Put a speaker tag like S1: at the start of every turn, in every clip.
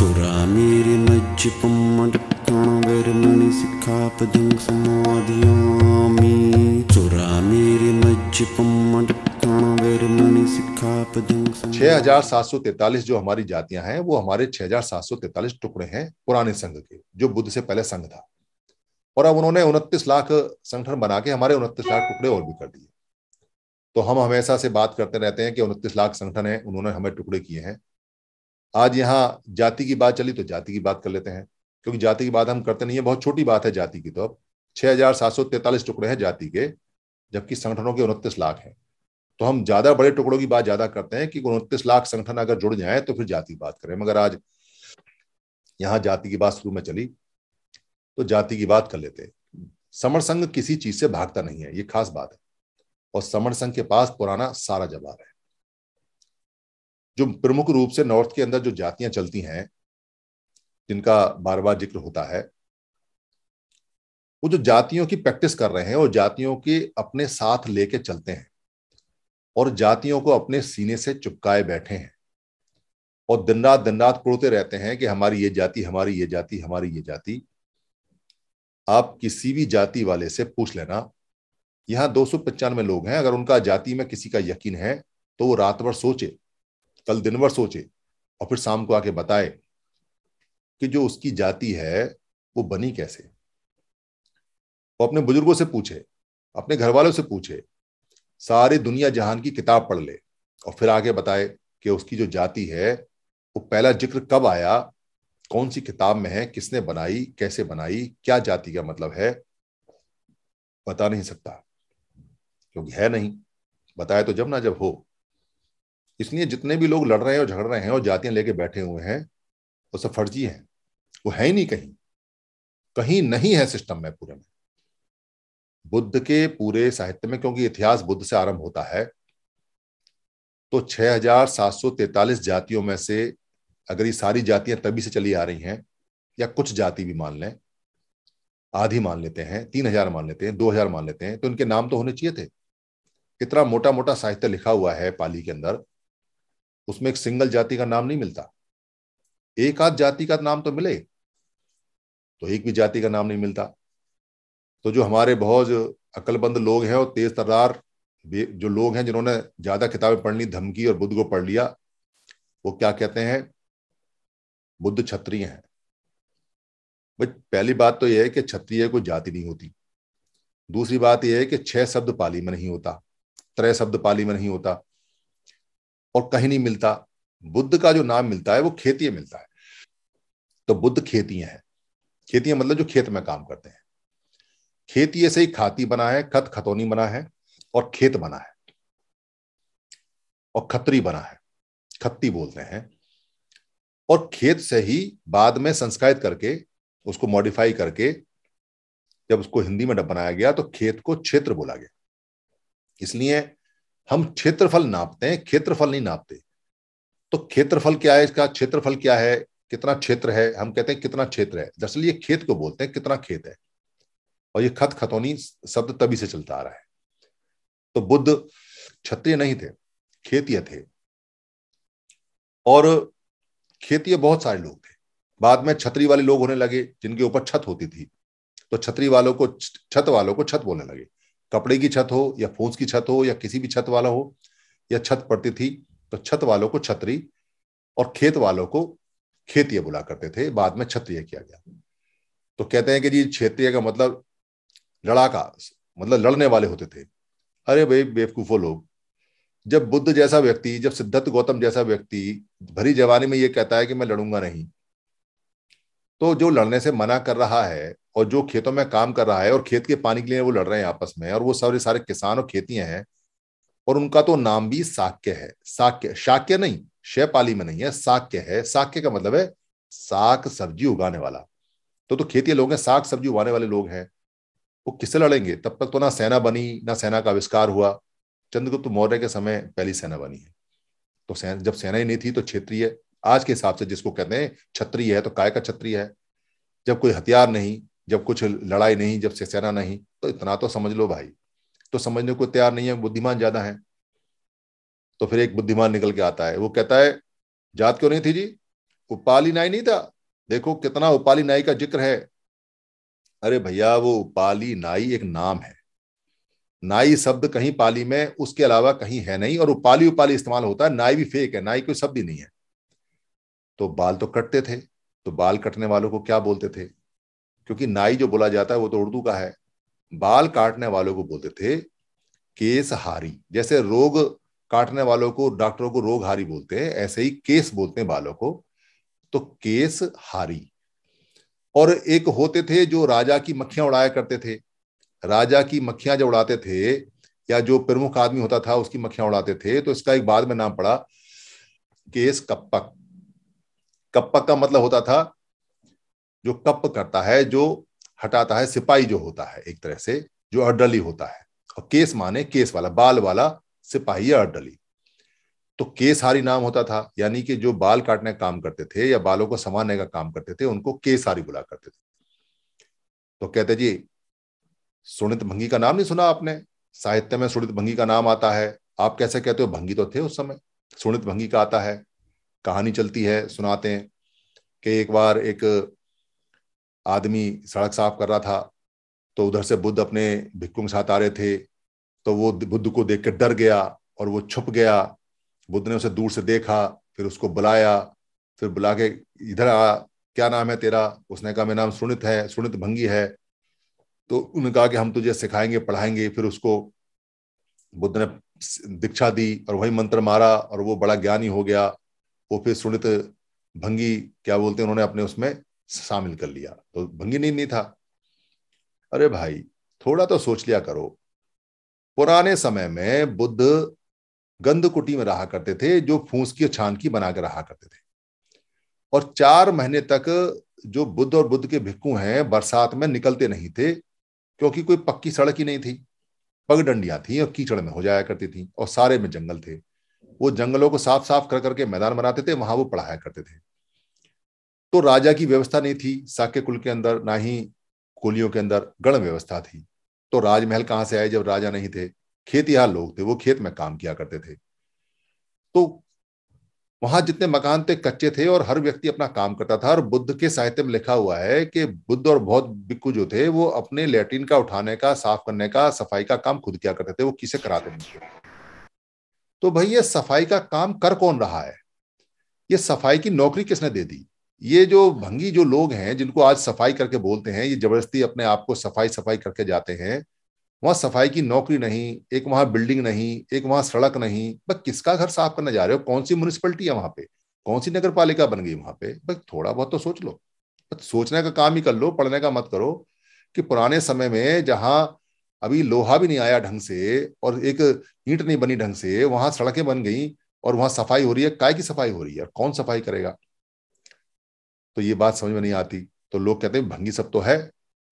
S1: चोरा मेरे मज्ज पम्मण वैरमणि सिखा पदंग समाधियामी चोरा मेरे मज्ज पम्मण वैरमणि सिखा पदंग
S2: छह हज़ार सात सौ तैतालीस जो हमारी जातियाँ हैं, वो हमारे छह हज़ार सात सौ तैतालीस टुकड़े हैं पुराने संघ के, जो बुद्ध से पहले संघ था। और अब उन्होंने उनतीस लाख संगठन बना के हमारे उनतीस लाख टुकड़े और भी कर दिए। तो हम हमेशा से बात करते रहते हैं कि उनतीस लाख संगठन है, उन्होंने हमें टुकड़े किए हैं। आज यहाँ जाति की बात चली तो जाति की बात कर लेते हैं, क्योंकि जाति की बात हम करते नहीं है, बहुत छोटी बात है जाति की तो अब। छह हज़ार सात सौ टुकड़े हैं जाति के, जबकि संगठनों के उनतीस लाख हैं। तो हम ज़्यादा बड़े टुकड़ों की बात ज़्यादा करते हैं कि उनतीस लाख संगठन अगर जुड़ जाए तो फिर जाति की बात करें। मगर आज यहाँ जाति की बात शुरू में चली तो जाति की बात कर लेते समर संघ किसी चीज़ से भागता नहीं है, ये खास बात है। और समर संघ के पास पुराना सारा जवाब है। जो प्रमुख रूप से नॉर्थ के अंदर जो जातियाँ चलती हैं, जिनका बार बार ज़िक्र होता है, वो जो जातियों की प्रैक्टिस कर रहे हैं और जातियों के अपने साथ लेके चलते हैं और जातियों को अपने सीने से चुपकाए बैठे हैं और दिन रात दिन रात कुड़ते रहते हैं कि हमारी ये जाति, हमारी ये जाति, हमारी ये जाति। आप किसी भी जाति वाले से पूछ लेना, यहाँ दो सौ लोग हैं, अगर उनका जाति में किसी का यकीन है तो वो रात भर सोचे। कल दिन भर सोचे और फिर शाम को आके बताए कि जो उसकी जाति है, वो बनी कैसे? वो अपने बुज़ुर्गों से पूछे, अपने घर वालों से पूछे, सारी दुनिया जहान की किताब पढ़ ले और फिर आगे बताए कि उसकी जो जाति है, वो पहला ज़िक्र कब आया, कौन सी किताब में है, किसने बनाई, कैसे बनाई, क्या जाति का मतलब है? बता नहीं सकता, क्योंकि है नहीं। बताए तो जब ना जब हो। इसलिए जितने भी लोग लड़ रहे हैं और झगड़ रहे हैं और जातियाँ लेके बैठे हुए हैं, वो सब फर्जी हैं। वो है ही नहीं कहीं। कहीं नहीं है सिस्टम में पूरे में। बुद्ध के पूरे साहित्य में, क्योंकि इतिहास बुद्ध से आरंभ होता है तो 6743 जातियों में से अगर ये सारी जातियाँ तभी से चली आ रही हैं, या कुछ जाति भी मान लें, आधी मान लेते हैं, तीन हज़ार मान लेते हैं, दो हज़ार मान लेते हैं तो इनके नाम तो होने चाहिए थे। इतना मोटा मोटा साहित्य लिखा हुआ है पाली के अंदर उसमें एक सिंगल जाति का नाम नहीं मिलता। एक आध जाति का नाम तो मिले तो एक भी जाति का नाम नहीं मिलता। तो जो हमारे बहुत अकलबंद लोग हैं और तेज तर्रार जो लोग हैं जिन्होंने ज़्यादा किताबें पढ़ ली, धमकी और बुद्ध को पढ़ लिया, वो क्या कहते हैं? बुद्ध क्षत्रिय हैं। भाई, पहली बात तो यह है कि क्षत्रिय कोई जाति नहीं होती। दूसरी बात यह है कि छह शब्द पाली में नहीं होता, त्रय शब्द पाली में नहीं होता। और कहीं नहीं मिलता। बुद्ध का जो नाम मिलता है, वो खेतीय मिलता है। तो बुद्ध खेतीय है। खेतीय मतलब जो खेत में काम करते हैं। खेतीय से ही खाती बना है, खत खतौनी बना है और खेत बना है। और खतरी बना है। खत्ती बोलते हैं। और खेत से ही बाद में संस्कारित करके, उसको मॉडिफाई करके, जब उसको हिंदी में डब बनाया गया तो खेत को क्षेत्र बोला गया। इसलिए हम क्षेत्रफल नापते हैं, क्षेत्रफल नहीं नापते। तो क्षेत्रफल क्या है इसका? क्षेत्रफल क्या है? कितना क्षेत्र है? हम कहते हैं कितना क्षेत्र है। दरअसल ये खेत को बोलते हैं कितना खेत है। और ये खत खतौनी शब्द तभी से चलता आ रहा है। तो बुद्ध क्षत्रिय नहीं थे, खेतीय थे। और खेतीय बहुत सारे लोग थे। बाद में छतरी वाले लोग होने लगे, जिनके ऊपर छत होती थी। तो छतरी वालों को, छत वालों को छत बोलने लगे। कपड़े की छत हो या फूस की छत हो या किसी भी छत वाला हो, या छत पड़ती थी तो छत वालों को छतरी और खेत वालों को खेतीय बुला करते थे। बाद में क्षत्रिय किया गया। तो कहते हैं कि जी क्षेत्रीय का मतलब लड़ाका मतलब लड़ने वाले होते थे। अरे भाई, बेवकूफो लोग। जब बुद्ध जैसा व्यक्ति, जब सिद्धार्थ गौतम जैसा व्यक्ति भरी जवानी में ये कहता है कि मैं लड़ूँगा नहीं तो जो लड़ने से मना कर रहा है और जो खेतों में काम कर रहा है और खेत के पानी के लिए वो लड़ रहे हैं आपस में, और वो सारे सारे किसान और खेतियाँ हैं, और उनका तो नाम भी साक्य है। साक्य, शाक्य नहीं, शैपाली में नहीं है, साक्य है। साक्य का मतलब है साग सब्ज़ी उगाने वाला। तो तो खेती लोग हैं, साग सब्ज़ी उगाने वाले लोग हैं। वो किससे लड़ेंगे? तब तक तो ना सेना बनी, ना सेना का आविष्कार हुआ। चंद्रगुप्त मौर्य के समय पहली सेना बनी है। तो सेना, जब सेना ही नहीं थी तो क्षेत्रीय, आज के हिसाब से जिसको कहते हैं, क्षत्रिय है तो काय का क्षत्रिय है? जब कोई हथियार नहीं जब कुछ लड़ाई नहीं, जब सेना नहीं तो इतना तो समझ लो भाई। तो समझने को तैयार नहीं है, बुद्धिमान ज़्यादा है। तो फिर एक बुद्धिमान निकल के आता है। वो कहता है जात क्यों नहीं थी जी? उपाली नाई नहीं था? देखो कितना उपाली नाई का ज़िक्र है। अरे भैया, वो उपाली नाई एक नाम है। नाई शब्द कहीं पाली में, उसके अलावा कहीं है नहीं, और उपाली उपाली इस्तेमाल होता है। नाई भी फेक है, नाई कोई शब्द ही नहीं है। तो बाल तो कटते थे। तो बाल कटने वालों को क्या बोलते थे? क्योंकि नाई जो बोला जाता है वो तो उर्दू का है। बाल काटने वालों को बोलते थे केस हारी जैसे रोग काटने वालों को डॉक्टरों को रोग हारी बोलते हैं, ऐसे ही केस बोलते हैं बालों को तो केस हारी और एक होते थे जो राजा की मक्खियाँ उड़ाया करते थे। राजा की मक्खियाँ जब उड़ाते थे या जो प्रमुख आदमी होता था उसकी मक्खियाँ उड़ाते थे तो इसका एक बाद में नाम पड़ा केस कप्पक कप्पक का मतलब होता था जो कप करता है, जो हटाता है, सिपाही जो होता है, एक तरह से, जो अडली होता है। और केस माने केस वाला, बाल वाला सिपाही या अडली। तो केसहारी नाम होता था, यानी कि जो बाल काटने का काम करते थे या बालों को संवारने का काम करते थे, उनको केसहारी बुला करते थे। तो कहते, जी, सुनित भंगी का नाम नहीं सुना आपने? साहित्य में सुनित भंगी का नाम आता है। आप कैसे कहते हो, भंगी तो थे उस समय। सुनित भंगी का आता है। कहानी चलती है, सुनाते हैं कि एक बार एक आदमी सड़क साफ़ कर रहा था तो उधर से बुद्ध अपने भिक्खुओं के साथ आ रहे थे तो वो बुद्ध को देख कर डर गया और वो छुप गया। बुद्ध ने उसे दूर से देखा, फिर उसको बुलाया, फिर बुला के, इधर आ, क्या नाम है तेरा? उसने कहा, मेरा नाम सुनित है, सुनित भंगी है। तो उन्होंने कहा कि हम तुझे सिखाएँगे, पढ़ाएँगे। फिर उसको बुद्ध ने दीक्षा दी और वही मंत्र मारा और वो बड़ा ज्ञानी हो गया। वो फिर सुनित भंगी, क्या बोलते हैं उन्होंने अपने उसमें? शामिल कर लिया। तो भंगी नहीं, नहीं था। अरे भाई थोड़ा तो सोच लिया करो। पुराने समय में बुद्ध गंध कुटी में रहा करते थे जो फूस की छान की बनाकर रहा करते थे। और चार महीने तक जो बुद्ध और बुद्ध के भिक्खु हैं बरसात में निकलते नहीं थे क्योंकि कोई पक्की सड़क ही नहीं थी। पगडंडियाँ थी और कीचड़ में हो जाया करती थी और सारे में जंगल थे। वो जंगलों को साफ़ साफ़ कर करके मैदान बनाते थे वहाँ वो पढ़ाया करते थे। तो राजा की व्यवस्था नहीं थी साक्य कुल के अंदर, ना ही कुलियों के अंदर गण व्यवस्था थी। तो राजमहल कहाँ से आए जब राजा नहीं थे? खेतिहार लोग थे, वो खेत में काम किया करते थे। तो वहाँ जितने मकान थे, कच्चे थे और हर व्यक्ति अपना काम करता था और बुद्ध के साहित्य में लिखा हुआ है कि बुद्ध और बौद्ध बिक्कू जो थे, वो अपने लेटिन का उठाने का, साफ़ करने का, सफ़ाई का काम खुद किया करते थे, वो किसे कराते नहीं थे तो भाई ये सफ़ाई का काम कर कौन रहा है? ये सफ़ाई की नौकरी किसने दे दी? ये जो भंगी जो लोग हैं, जिनको आज सफ़ाई करके बोलते हैं, ये ज़बरदस्ती अपने आप को सफ़ाई सफ़ाई करके जाते हैं, वहाँ सफ़ाई की नौकरी नहीं, एक वहाँ बिल्डिंग नहीं, एक वहाँ सड़क नहीं, बस किसका घर साफ़ करने जा रहे हो? कौन सी म्यूनिसपैलिटी है वहाँ पे? कौन सी नगर पालिका बन गई वहाँ पे? बस थोड़ा बहुत तो सोच लो। बस सोचने का काम ही कर लो, पढ़ने का मत करो कि पुराने समय में जहाँ अभी लोहा भी नहीं आया ढंग से और एक ईंट नहीं बनी ढंग से, वहाँ सड़कें बन गई और वहाँ सफ़ाई हो रही है। काय की सफ़ाई हो रही है? कौन सफ़ाई करेगा? तो ये बात समझ में नहीं आती। तो लोग कहते हैं, भंगी शब्द तो है।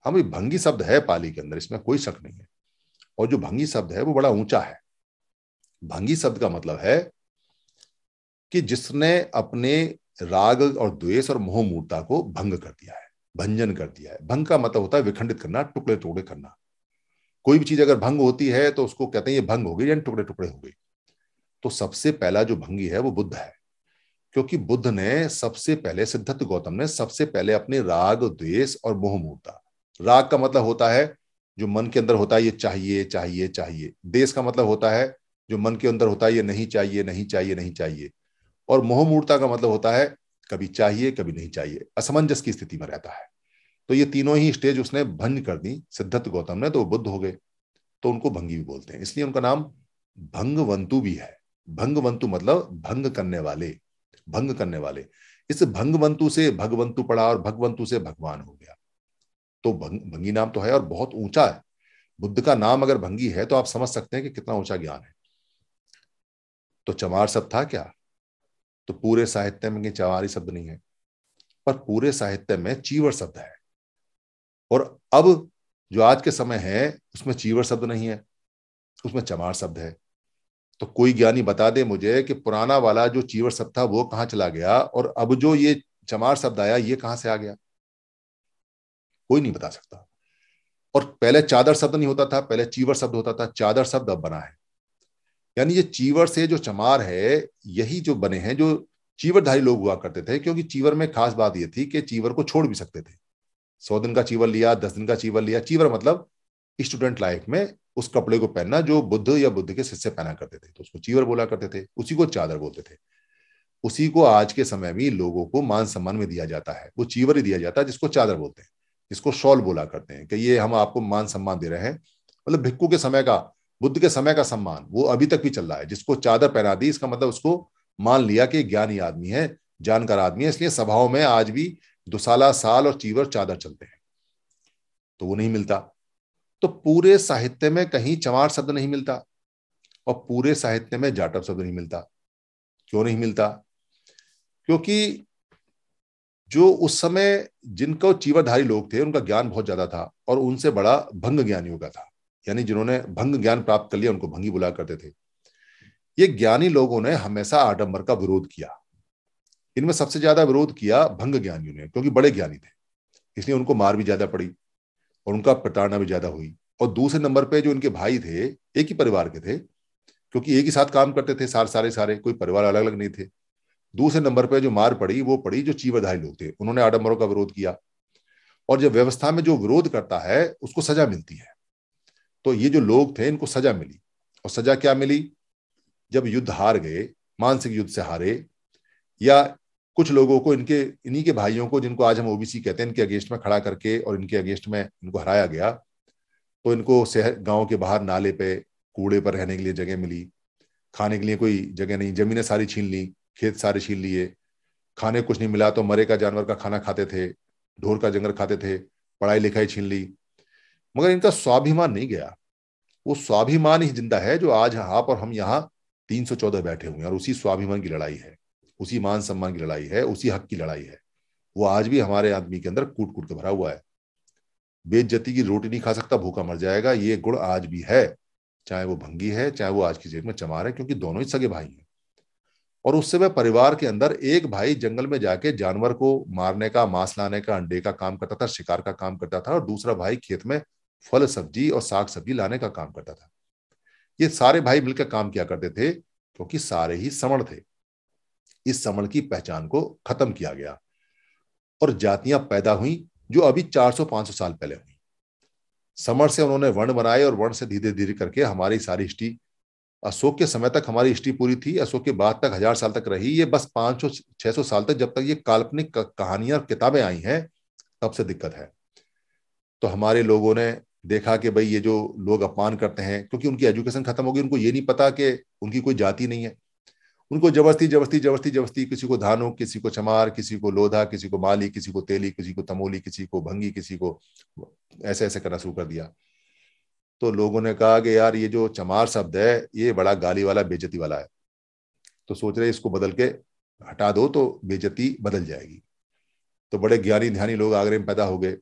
S2: हाँ भाई, भंगी शब्द है पाली के अंदर, इसमें कोई शक नहीं है। और जो भंगी शब्द है, वो बड़ा ऊँचा है। भंगी शब्द का मतलब है कि जिसने अपने राग और द्वेष और मोह मूर्ता को भंग कर दिया है, भंजन कर दिया है। भंग का मतलब होता है विखंडित करना टुकड़े टुकड़े करना। कोई भी चीज़ अगर भंग होती है तो उसको कहते हैं ये भंग हो गई, यानी टुकड़े टुकड़े हो गई। तो सबसे पहला जो भंगी है, वो बुद्ध है। क्योंकि बुद्ध ने सबसे पहले, सिद्धार्थ गौतम ने सबसे पहले अपने राग, द्वेष और मोह मूर्ता राग का मतलब होता है जो मन के अंदर होता है, ये चाहिए चाहिए चाहिए। देश का मतलब होता है जो मन के अंदर होता है, ये नहीं चाहिए नहीं चाहिए नहीं चाहिए। और मोह मूर्ता का मतलब होता है कभी चाहिए, कभी नहीं चाहिए। असमंजस की स्थिति में रहता है। तो ये तीनों ही स्टेज उसने भंग कर दी। सिद्धार्थ गौतम ने तो बुद्ध हो गए तो उनको भंगी भी बोलते हैं। इसलिए उनका नाम भंगवंतु भी है। भंगवंतु मतलब भंग करने वाले। भंग करने वाले। इस भंगवंतु से भगवंतु पड़ा और भगवंतु से भगवान हो गया। तो भंग, भंगी नाम तो है और बहुत ऊँचा है। बुद्ध का नाम अगर भंगी है तो आप समझ सकते हैं कि कितना ऊँचा ज्ञान है। तो चमार शब्द था क्या? तो पूरे साहित्य में चमारी शब्द नहीं है। पर पूरे साहित्य में चीवर शब्द है। और अब जो आज के समय है उसमें चीवर शब्द नहीं है। उसमें चमार शब्द है। तो कोई ज्ञानी बता दे मुझे कि पुराना वाला जो चीवर शब्द था, वो कहाँ चला गया और अब जो ये चमार शब्द आया, ये कहाँ से आ गया? कोई नहीं बता सकता। और पहले चादर शब्द नहीं होता था, पहले चीवर शब्द होता था, चादर शब्द अब बना है। यानी ये चीवर से जो चमार है, यही जो बने हैं, जो चीवरधारी लोग हुआ करते थे, क्योंकि चीवर में खास बात यह थी कि चीवर को छोड़ भी सकते थे। सौ दिन का चीवर लिया, दस दिन का चीवर लिया, चीवर मतलब स्टूडेंट लाइफ में उस कपड़े को पहनना जो बुद्ध या बुद्ध के शिष्य पहना करते थे। तो उसको चीवर बोला करते थे, उसी को चादर बोलते थे। उसी को आज के समय में लोगों को मान सम्मान में दिया जाता है। वो चीवर ही दिया जाता है जिसको चादर बोलते हैं, जिसको शॉल बोला करते हैं कि ये हम आपको मान सम्मान दे रहे हैं। मतलब भिक्कू के समय का, बुद्ध के समय का सम्मान, वो अभी तक भी चल रहा है। जिसको चादर पहना दी, इसका मतलब उसको मान लिया कि ज्ञानी आदमी है, जानकार आदमी है, इसलिए सभाओं में आज भी दुसाला साल और चीवर चादर चलते हैं। तो वो नहीं मिलता। तो पूरे साहित्य में कहीं चमार शब्द नहीं मिलता और पूरे साहित्य में जाटव शब्द नहीं मिलता। क्यों नहीं मिलता? क्योंकि जो उस समय जिनको चीवरधारी लोग थे, उनका ज्ञान बहुत ज़्यादा था और उनसे बड़ा भंग ज्ञानियों का था। यानी जिन्होंने भंग ज्ञान प्राप्त कर लिया, उनको भंगी बुला करते थे। ये ज्ञानी लोगों ने हमेशा आडम्बर का विरोध किया। इनमें सबसे ज़्यादा विरोध किया भंग ज्ञानियों ने, क्योंकि बड़े ज्ञानी थे। इसलिए उनको मार भी ज़्यादा पड़ी। और उनका प्रताड़ना भी ज़्यादा हुई। और दूसरे नंबर पे जो इनके भाई थे, एक ही परिवार के थे, क्योंकि एक ही साथ काम करते थे सारे सारे सारे, कोई परिवार अलग अलग नहीं थे। दूसरे नंबर पे जो मार पड़ी, वो पड़ी जो चीवरधारी लोग थे। उन्होंने आडम्बरों का विरोध किया। और जब व्यवस्था में जो विरोध करता है, उसको सजा मिलती है। तो ये जो लोग थे, इनको सजा मिली। और सजा क्या मिली? जब युद्ध हार गए, मानसिक युद्ध से हारे, या कुछ लोगों को, इनके, इन्हीं के भाइयों को जिनको आज हम ओबीसी कहते हैं, इनके अगेंस्ट में खड़ा करके और इनके अगेंस्ट में इनको हराया गया तो इनको शहर, गाँव के बाहर नाले पे, कूड़े पर रहने के लिए जगह मिली। खाने के लिए कोई जगह नहीं, जमीनें सारी छीन ली, खेत सारे छीन लिए। खाने कुछ नहीं मिला तो मरे का जानवर का खाना खाते थे, ढोर का जंगल खाते थे, पढ़ाई लिखाई छीन ली। मगर इनका स्वाभिमान नहीं गया। वो स्वाभिमान ही ज़िंदा है जो आज आप और हम यहाँ तीन सौ चौदह बैठे हुए हैं और उसी स्वाभिमान की लड़ाई है। उसी मान सम्मान की लड़ाई है, उसी हक की लड़ाई है। वो आज भी हमारे आदमी के अंदर कूट कूट के भरा हुआ है। बेइज्जती की रोटी नहीं खा सकता, भूखा मर जाएगा, ये गुण आज भी है। चाहे वो भंगी है, चाहे वो आज की डेट में चमार है, क्योंकि दोनों ही सगे भाई हैं। और उससे वह परिवार के अंदर एक भाई जंगल में जाके जानवर को मारने का, मांस लाने का, अंडे का काम करता था, शिकार का काम करता था, और दूसरा भाई खेत में फल, सब्ज़ी और साग सब्ज़ी लाने का काम करता था। ये सारे भाई मिलकर काम किया करते थे, क्योंकि सारे ही समण थे। इस समण की पहचान को खत्म किया गया। और जातियाँ पैदा हुई, जो अभी 400-500 साल पहले हुई। समर से उन्होंने वर्ण बनाए और वर्ण से धीरे धीरे करके हमारी सारी हिस्ट्री, अशोक के समय तक हमारी हिस्ट्री पूरी थी, अशोक के बाद तक हज़ार साल तक रही, ये बस पाँच सौ, छह सौ साल तक जब तक ये काल्पनिक कहानियाँ और किताबें आई हैं, तब से दिक्कत है। तो हमारे लोगों ने देखा कि भाई ये जो लोग अपमान करते हैं, क्योंकि उनकी एजुकेशन खत्म हो गई, उनको ये नहीं पता कि उनकी कोई जाति नहीं है। उनको जबरस्ती जबरस्ती जबरस्ती जबरस्ती किसी को धानु किसी को चमार, किसी को लोधा, किसी को माली, किसी को तेली, किसी को तमोली, किसी को भंगी, किसी को ऐसे ऐसे करना शुरू कर दिया। तो लोगों ने कहा कि यार, ये जो चमार शब्द है, ये बड़ा गाली वाला बेजती वाला है। तो सोच रहे इसको बदल के हटा दो तो बेजती बदल जाएगी। तो बड़े ज्ञानी, ध्यानी लोग आगरे में पैदा हो गए।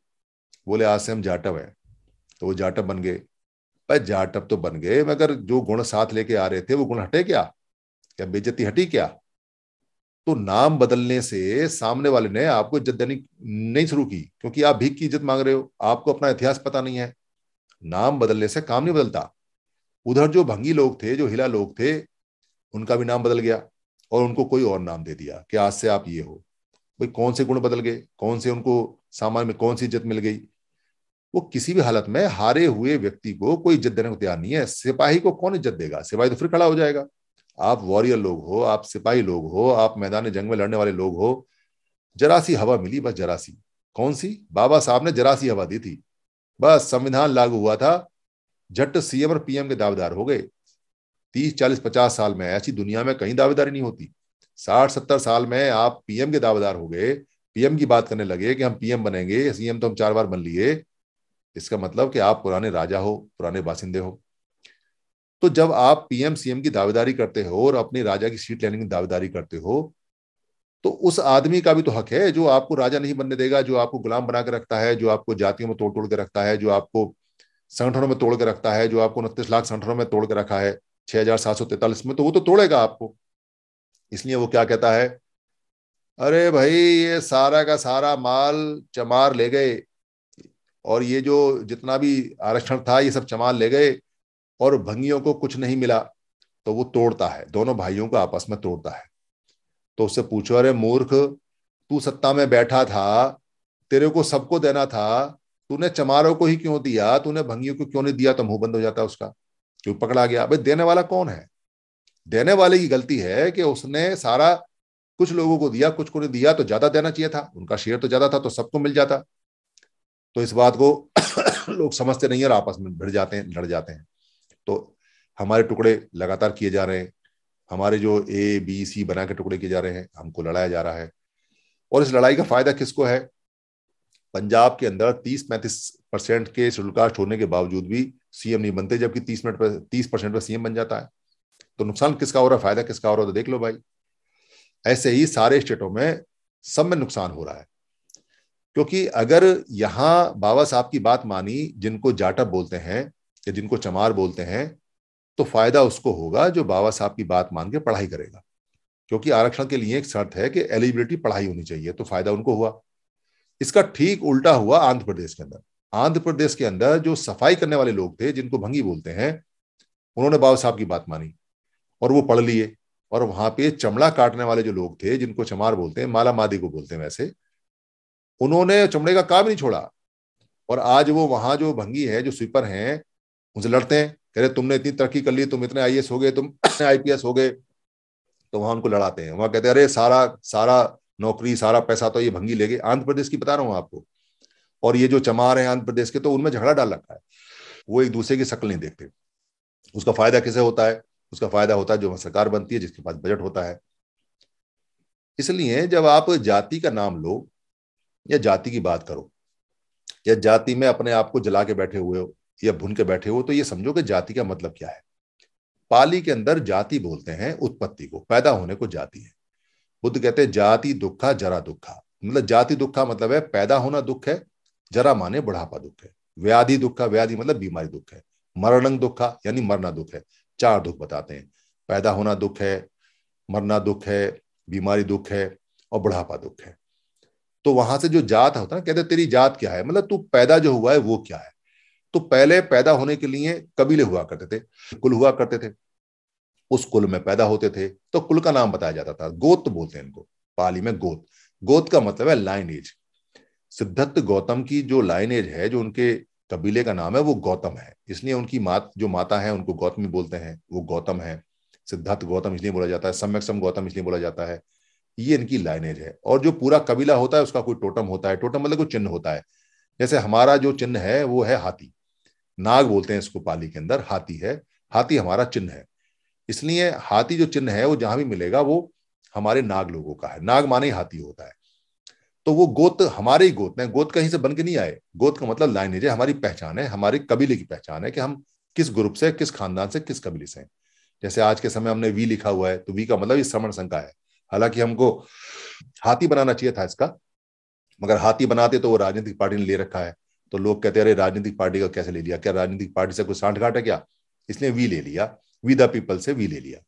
S2: बोले, आज से हम जाटव हैं। तो वो जाटव बन गए। पर जाटव तो बन गए, मगर जो गुण साथ लेके आ रहे थे, वो गुण हटे क्या? क्या बेजती हटी क्या? तो नाम बदलने से सामने वाले ने आपको इज़्ज़त देनी नहीं शुरू की, क्योंकि आप भीख की इज़्ज़त मांग रहे हो, आपको अपना इतिहास पता नहीं है। नाम बदलने से काम नहीं बदलता। उधर जो भंगी लोग थे, जो हिला लोग थे, उनका भी नाम बदल गया और उनको कोई और नाम दे दिया कि आज से आप ये हो। भाई, कौन से गुण बदल गए? कौन से उनको सामान में कौन सी इज़्ज़त मिल गई? वो किसी भी हालत में हारे हुए व्यक्ति को कोई इज़्ज़त देने को तैयार नहीं है। सिपाही को कौन इज़्ज़त देगा? सिपाही तो फिर खड़ा हो जाएगा। आप वॉरियर लोग हो, आप सिपाही लोग हो, आप मैदान जंग में लड़ने वाले लोग हो, जरा सी हवा मिली, बस जरा सी। कौन सी? बाबा साहब ने जरा सी हवा दी थी। बस संविधान लागू हुआ था। झट सीएम और पीएम के दावेदार हो गए। तीस, चालीस, पचास साल में ऐसी दुनिया में कहीं दावेदारी नहीं होती। साठ, सत्तर साल में आप पीएम के दावेदार हो गए। पीएम की बात करने लगे कि हम पीएम बनेंगे सीएम तो हम चार बार बन लिए। इसका मतलब कि आप पुराने राजा हो, पुराने बासिंदे हो। तो जब आप पीएम, सीएम की दावेदारी करते हो और अपनी राजा की सीट लेने की दावेदारी करते हो तो उस आदमी का भी तो हक है जो आपको राजा नहीं बनने देगा, जो आपको गुलाम बना के रखता है, जो आपको जातियों में तोड़ तोड़ के रखता है, जो आपको संगठनों में तोड़ के रखता है, जो आपको उनतीस लाख संगठनों में तोड़ के रखा है, छह हज़ार सात सौ तैतालीस में तो वो तो तोड़ेगा आपको। इसलिए वो क्या कहता है? अरे भाई, ये सारा का सारा माल चमार ले गए और ये जो जितना भी आरक्षण था, ये सब चमार ले गए और भंगियों को कुछ नहीं मिला तो वो तोड़ता है। दोनों भाइयों को आपस में तोड़ता है। तो उससे पूछो, अरे मूर्ख, तू सत्ता में बैठा था, तेरे को सबको देना था, तूने चमारों को ही क्यों दिया? तूने भंगियों को क्यों नहीं दिया? तो मुँह बंद हो जाता उसका। क्यों पकड़ा गया? भाई, देने वाला कौन है? देने वाले की गलती है कि उसने सारा कुछ लोगों को दिया, कुछ को नहीं दिया तो ज़्यादा देना चाहिए था। उनका शेयर तो ज़्यादा था तो सबको मिल जाता। तो इस बात को लोग समझते नहीं और आपस में भिड़ जाते हैं, लड़ जाते हैं। तो हमारे टुकड़े लगातार किए जा रहे हैं। हमारे जो ए बी सी बना के टुकड़े किए जा रहे हैं, हमको लड़ाया जा रहा है। और इस लड़ाई का फ़ायदा किसको है? पंजाब के अंदर तीस पैंतीस परसेंट के शेड्यूल कास्ट होने के बावजूद भी सीएम नहीं बनते, जबकि तीस मिनट पर, तीस परसेंट पर सीएम बन जाता है। तो नुकसान किसका हो रहा है? फ़ायदा किसका हो रहा है? तो देख लो भाई। ऐसे ही सारे स्टेटों में सब में नुकसान हो रहा है। क्योंकि अगर यहाँ बाबा साहब की बात मानी, जिनको जाटप बोलते हैं या जिनको चमार बोलते हैं तो फ़ायदा उसको होगा जो बाबा साहब की बात मान के पढ़ाई करेगा। क्योंकि आरक्षण के लिए एक शर्त है कि एलिजिबिलिटी पढ़ाई होनी चाहिए तो फ़ायदा उनको हुआ। इसका ठीक उल्टा हुआ आंध्र प्रदेश के अंदर। आंध्र प्रदेश के अंदर जो सफ़ाई करने वाले लोग थे, जिनको भंगी बोलते हैं, उन्होंने बाबा साहब की बात मानी और वो पढ़ लिए। और वहाँ पे चमड़ा काटने वाले जो लोग थे, जिनको चमार बोलते हैं, माला मादी को बोलते हैं वैसे, उन्होंने चमड़े का काम नहीं छोड़ा। और आज वो वहाँ जो भंगी है, जो स्वीपर हैं उनसे लड़ते हैं, कह रहे, तुमने इतनी तरक्की कर ली, तुम इतने आई हो गए, तुम आईपीएस हो गए। तो वहाँ उनको लड़ाते हैं। वहाँ कहते हैं, अरे, सारा सारा नौकरी, सारा पैसा तो ये भंगी ले गए। आंध्र प्रदेश की बता रहा हूँ आपको। और ये जो चमार है आंध्र प्रदेश के तो उनमें झगड़ा डाल रखा है। वो एक दूसरे की शक्ल नहीं देखते। उसका फ़ायदा किसे होता है? उसका फ़ायदा होता है जो सरकार बनती है, जिसके पास बजट होता है। इसलिए जब आप जाति का नाम लो या जाति की बात करो, या जाति में अपने आप को जला के बैठे हुए हो या भुन के बैठे हो तो ये समझो कि जाति का मतलब क्या है। पाली के अंदर जाति बोलते हैं, उत्पत्ति को, पैदा होने को जाति है। बुद्ध कहते हैं, जाति दुखा, जरा दुखा। मतलब जाति दुखा मतलब है, पैदा होना दुख है, जरा माने बुढ़ापा दुख है। व्याधि दुखा, व्याधि मतलब बीमारी दुख है। मरणंग दुखा, यानी मरना दुख है। चार दुख बताते हैं। पैदा होना दुख है, मरना दुख है, बीमारी दुख है, और बुढ़ापा दुख है। तो वहाँ से जो जात होता है ना, कहते तेरी जात क्या है? मतलब तू पैदा जो हुआ है, वो क्या है? तो पहले पैदा होने के लिए कबीले हुआ करते थे, कुल हुआ करते थे। उस कुल में पैदा होते थे तो कुल का नाम बताया जाता था, गोत बोलते हैं इनको, पाली में गोत। गोत का मतलब है लाइनेज सिद्धत्त गौतम की जो लाइनेज है, जो उनके कबीले का नाम है, वो गौतम है। इसलिए उनकी मात, जो माता है, उनको गौतमी बोलते हैं, वो गौतम है। सिद्धार्थ गौतम इसलिए बोला जाता है, सम्यक सम गौतम इसलिए बोला जाता है। ये इनकी लाइनेज है। और जो पूरा कबीला होता है, उसका कोई टोटम होता है। टोटम मतलब कोई चिन्ह होता है। जैसे हमारा जो चिन्ह है, वो है हाथी। नाग बोलते हैं इसको पाली के अंदर, हाथी है, हाथी हमारा चिन्ह है। इसलिए हाथी जो चिन्ह है, वो जहाँ भी मिलेगा, वो हमारे नाग लोगों का है। नाग माने ही हाथी होता है। तो वो गोत हमारे ही गोत हैं। गोत कहीं से बन के नहीं आए। गोत का मतलब लाइनेज है, हमारी पहचान है, हमारे कबीले की पहचान है कि हम किस ग्रुप से, किस खानदान से, किस कबीले से जैसे आज के समय हमने वी लिखा हुआ है तो वी का मतलब इस श्रमण संख्या है। हालाँकि हमको हाथी बनाना चाहिए था इसका, मगर हाथी बनाते तो वो राजनीतिक पार्टी ने ले रखा है। तो लोग कहते अरे, राजनीतिक पार्टी का कैसे ले लिया? क्या राजनीतिक पार्टी से कोई सांठ घाट है क्या? इसलिए वी ले लिया। वी द पीपल से वी ले लिया।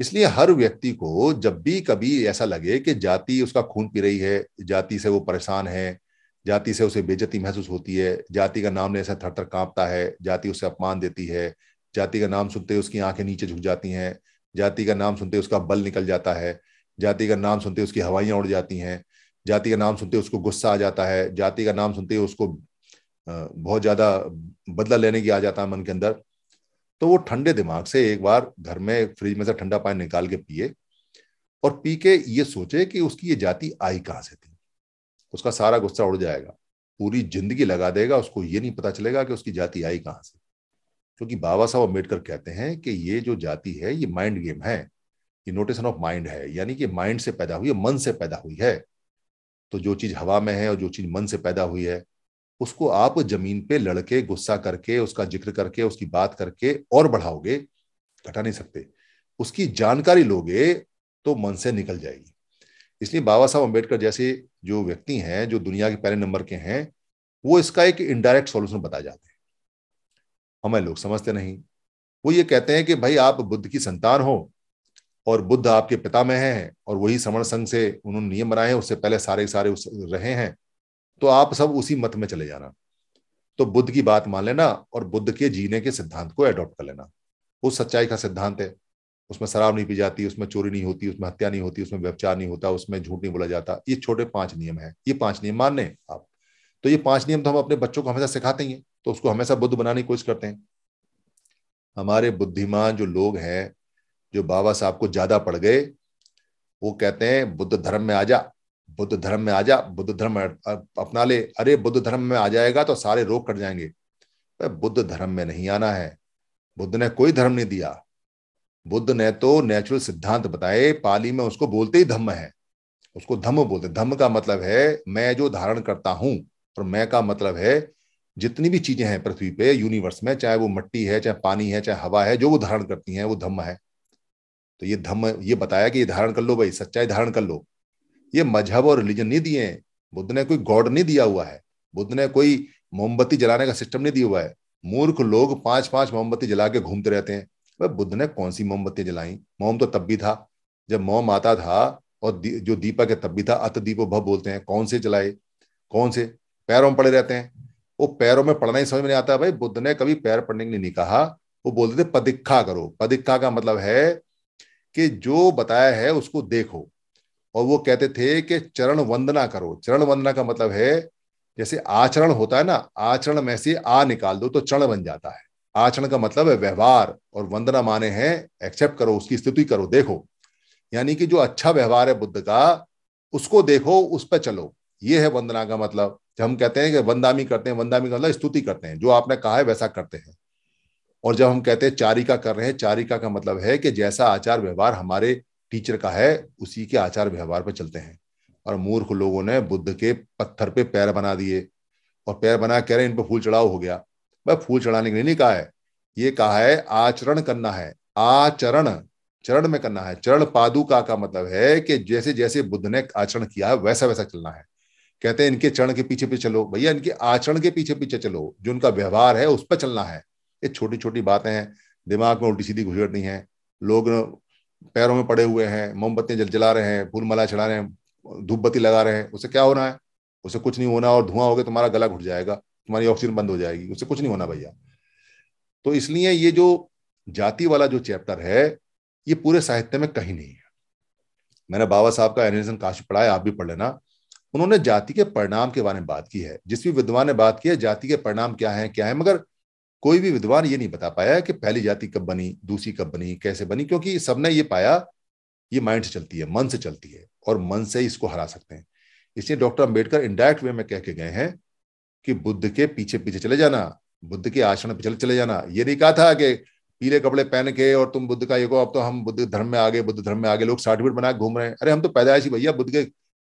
S2: इसलिए हर व्यक्ति को जब भी कभी ऐसा लगे कि जाति उसका खून पी रही है, जाति से वो परेशान है, जाति से उसे बेजती महसूस होती है, जाति का नाम लेने से थर थर कांपता है, जाति उसे अपमान देती है, जाति का नाम सुनते उसकी आँखें नीचे झुक जाती हैं, जाति का नाम सुनते उसका बल निकल जाता है, जाति का नाम सुनते उसकी हवाइयाँ उड़ जाती हैं जाति का नाम सुनते उसको गुस्सा आ जाता है, जाति का नाम सुनते उसको बहुत ज़्यादा बदला लेने की आ जाता है मन के अंदर। तो वो ठंडे दिमाग से एक बार घर में फ्रिज में से ठंडा पानी निकाल के पिए और पी के ये सोचे कि उसकी ये जाति आई कहाँ से थी। उसका सारा गुस्सा उड़ जाएगा, पूरी ज़िंदगी लगा देगा, उसको ये नहीं पता चलेगा कि उसकी जाति आई कहाँ से। क्योंकि बाबा साहब अंबेडकर कहते हैं कि ये जो जाति है, ये माइंड गेम है। ये नोटेशन ऑफ़ माइंड है, यानी कि माइंड से पैदा हुई है, मन से पैदा हुई है। तो जो चीज़ हवा में है और जो चीज़ मन से पैदा हुई है, उसको आप ज़मीन पे लड़के गुस्सा करके, उसका ज़िक्र करके, उसकी बात करके और बढ़ाओगे, घटा नहीं सकते। उसकी जानकारी लोगे तो मन से निकल जाएगी। इसलिए बाबा साहब अंबेडकर जैसे जो व्यक्ति हैं, जो दुनिया के पहले नंबर के हैं, वो इसका एक इनडायरेक्ट सॉल्यूशन बता जाते हैं। हमें लोग समझते नहीं। वो ये कहते हैं कि भाई आप बुद्ध की संतान हो और बुद्ध आपके पिता में हैं और वही समण संघ से उन्होंने नियम बनाए हैं, उससे पहले सारे सारे उस रहे हैं तो आप सब उसी मत में चले जाना। तो बुद्ध की बात मान लेना और बुद्ध के जीने के सिद्धांत को एडॉप्ट कर लेना। वो सच्चाई का सिद्धांत है। उसमें शराब नहीं पी जाती, उसमें चोरी नहीं होती, उसमें हत्या नहीं होती, उसमें व्यवचार नहीं होता, उसमें झूठ नहीं बोला जाता। ये छोटे पाँच नियम है। ये पाँच नियम मानने आप। तो ये पाँच नियम तो हम अपने बच्चों को हमेशा सिखाते ही हैं तो उसको हमेशा बुद्ध बनाने की कोशिश करते हैं। हमारे बुद्धिमान जो लोग हैं जो बाबा साहब को ज़्यादा पड़ गए, वो कहते हैं, बुद्ध धर्म में आ जा, बुद्ध धर्म में आ जा, बुद्ध धर्म अपना ले। अरे, बुद्ध धर्म में आ जाएगा तो सारे रोग कट जाएँगे। बुद्ध धर्म में नहीं आना है। बुद्ध ने कोई धर्म नहीं दिया। बुद्ध ने तो नेचुरल सिद्धांत बताए, पाली में उसको बोलते ही धम्म है। उसको धम्म बोलते धम्म का मतलब है, मैं जो धारण करता हूँ, और मैं का मतलब है, जितनी भी चीज़ें हैं पृथ्वी पे यूनिवर्स में, चाहे वो मट्टी है, चाहे पानी है, चाहे हवा है, जो वो धारण करती हैं, वो धम्म है। तो ये धम्म, ये बताया कि ये धारण कर लो भाई, सच्चाई धारण कर लो। ये मज़हब और रिलीजन नहीं दिए हैं। बुद्ध ने कोई गॉड नहीं दिया हुआ है। बुद्ध ने कोई मोमबत्ती जलाने का सिस्टम नहीं दिया हुआ है। मूर्ख लोग पाँच पाँच मोमबत्ती जला के घूमते रहते हैं। वह बुद्ध ने कौन सी मोमबत्ती जलाई? मोम तो तब भी था, जब मोम आता था और जो दीपक है तब भी था, अत दीपो भव बोलते हैं। कौन से जलाए? कौन से? पैरों में पड़े रहते हैं। वो पैरों में पढ़ना ही समझ में नहीं आता। भाई, बुद्ध ने कभी पैर पढ़ने के लिए नहीं कहा। वो बोलते थे पदिखा करो। पदिखा का मतलब है कि जो बताया है उसको देखो। और वो कहते थे कि चरण वंदना करो। चरण वंदना का मतलब है, जैसे आचरण होता है ना, आचरण में से आ निकाल दो तो चरण बन जाता है। आचरण का मतलब है व्यवहार, और वंदना माने हैं एक्सेप्ट करो, उसकी स्तुति करो, देखो। यानी कि जो अच्छा व्यवहार है बुद्ध का, उसको देखो, उस पर चलो। ये है वंदना का मतलब। जब हम कहते हैं कि वंदामी करते हैं, वंदामी का मतलब स्तुति करते हैं। जो आपने कहा है, वैसा करते हैं। और जब हम कहते हैं चारिका कर रहे हैं, चारिका का मतलब है कि जैसा आचार व्यवहार हमारे टीचर का है, उसी के आचार व्यवहार पर चलते हैं। और मूर्ख लोगों ने बुद्ध के पत्थर पे पैर बना दिए और पैर बना कह रहे हैं, इन पर फूल चढ़ाव हो गया। भाई, फूल चढ़ाने के लिए नहीं कहा है। ये कहा है, आचरण करना है। आचरण, चरण में करना है। चरण पादुका का मतलब है कि जैसे जैसे बुद्ध ने आचरण किया है, वैसा वैसा चलना है। कहते हैं, इनके चरण के पीछे पीछे चलो। भैया, इनके आचरण के पीछे पीछे चलो। जो उनका व्यवहार है, उस पर चलना है। ये छोटी छोटी बातें हैं। दिमाग में उल्टी सीधी घुसड़नी है। लोग पैरों में पड़े हुए हैं, मोमबत्तियाँ जल जला रहे हैं फूल मला चढ़ा रहे हैं धूप बत्ती लगा रहे हैं। उससे क्या होना है? उससे कुछ नहीं होना और धुआँ हो गया तुम्हारा गला घुट जाएगा, तुम्हारी ऑक्सीजन बंद हो जाएगी। उससे कुछ नहीं होना भैया। तो इसलिए ये जो जाति वाला जो चैप्टर है, ये पूरे साहित्य में कहीं नहीं है। मैंने बाबा साहब का एनिमेशन काशी पढ़ा है, आप भी पढ़ लेना। उन्होंने जाति के परिणाम के बारे में बात की है। जिस भी विद्वान ने बात की है, जाति के परिणाम क्या है क्या है? मगर कोई भी विद्वान ये नहीं बता पाया कि पहली जाति कब बनी, दूसरी कब बनी, कैसे बनी, क्योंकि सबने ये पाया, ये माइंड से चलती है, मन से चलती है, और मन से ही इसको हरा सकते हैं। इसलिए डॉक्टर अंबेडकर इनडायरेक्ट वे में कह के गए हैं कि बुद्ध के पीछे पीछे चले जाना, बुद्ध के आश्रम पे चले चले जाना। ये नहीं कहा था कि पीले कपड़े पहन के और तुम बुद्ध का ये को अब तो हम बुद्ध धर्म में आगे, बुद्ध धर्म में आगे, लोग सर्टिफिकेट बना घूम रहे हैं। अरे हम तो पैदाइशी भैया, बुद्ध के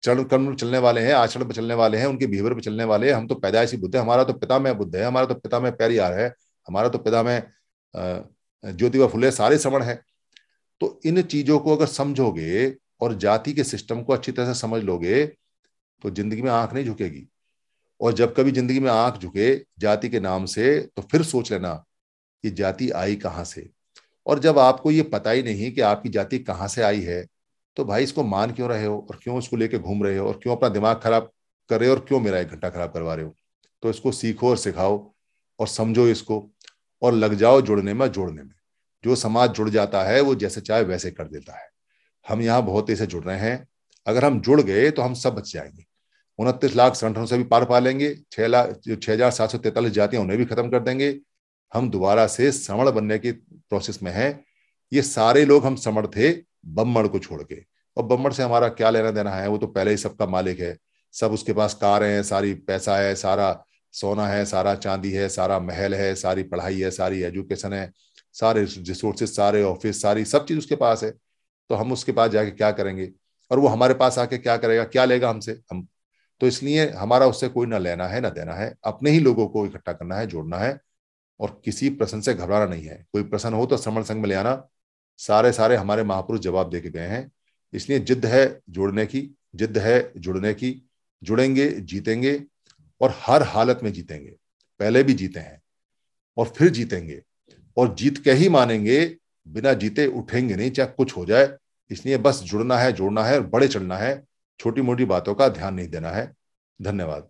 S2: चरण कर्म चलने वाले हैं, आचरण पर चलने वाले हैं, उनके बिहेवियर पर चलने वाले हैं, हम तो पैदाइशी बुद्ध है, हमारा तो पिता में बुद्ध है, हमारा तो पिता में प्यारियार है, हमारा तो पिता में ज्योतिबा फुले सारे श्रवण है। तो इन चीज़ों को अगर समझोगे और जाति के सिस्टम को अच्छी तरह से समझ लोगे तो ज़िंदगी में आँख नहीं झुकेगी। और जब कभी ज़िंदगी में आँख झुके जाति के नाम से तो फिर सोच लेना कि जाति आई कहाँ से? और जब आपको ये पता ही नहीं कि आपकी जाति कहाँ से आई है तो भाई इसको मान क्यों रहे हो? और क्यों इसको लेके घूम रहे हो? और क्यों अपना दिमाग खराब कर रहे हो? और क्यों मेरा एक घंटा खराब करवा रहे हो? तो इसको सीखो और सिखाओ और समझो इसको और लग जाओ जुड़ने में, जोड़ने में। जो समाज जुड़ जाता है, वो जैसे चाहे वैसे कर देता है। हम यहाँ बहुत तेज से जुड़ रहे हैं। अगर हम जुड़ गए तो हम सब बच जाएँगे। उनतीस लाख संगठनों से भी पार पा लेंगे छह लाख जो छह हज़ार सात सौ तैतालीस जातियाँ उन्हें भी खत्म कर देंगे। हम दोबारा से समण बनने की प्रोसेस में है। ये सारे लोग हम समण थे। बम्मड़ को छोड़ के। और बम्मड़ से हमारा क्या लेना देना है? वो तो पहले ही सबका मालिक है। सब उसके पास कार है, सारी पैसा है, सारा सोना है, सारा चांदी है, सारा महल है, सारी पढ़ाई है, सारी एजुकेशन है, सारे रिसोर्सेज सारे ऑफ़िस, सारी सब चीज़ उसके पास है। तो हम उसके पास जाके क्या करेंगे? और वो हमारे पास आके क्या करेगा? क्या लेगा हमसे? हम तो इसलिए हमारा उससे कोई ना लेना है, ना देना है। अपने ही लोगों को इकट्ठा करना है, जोड़ना है। और किसी प्रश्न से घबराना नहीं है। कोई प्रश्न हो तो श्रमण संघ में ले आना। सारे सारे हमारे महापुरुष जवाब दे के गए हैं। इसलिए जिद है जोड़ने की जिद है जुड़ने की, जुड़ेंगे, जीतेंगे और हर हालत में जीतेंगे। पहले भी जीते हैं और फिर जीतेंगे और जीत के ही मानेंगे, बिना जीते उठेंगे नहीं, चाहे कुछ हो जाए। इसलिए बस जुड़ना है, जोड़ना है और बड़े चलना है। छोटी मोटी बातों का ध्यान नहीं देना है। धन्यवाद।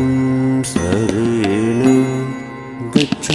S1: ऋणी गच्छ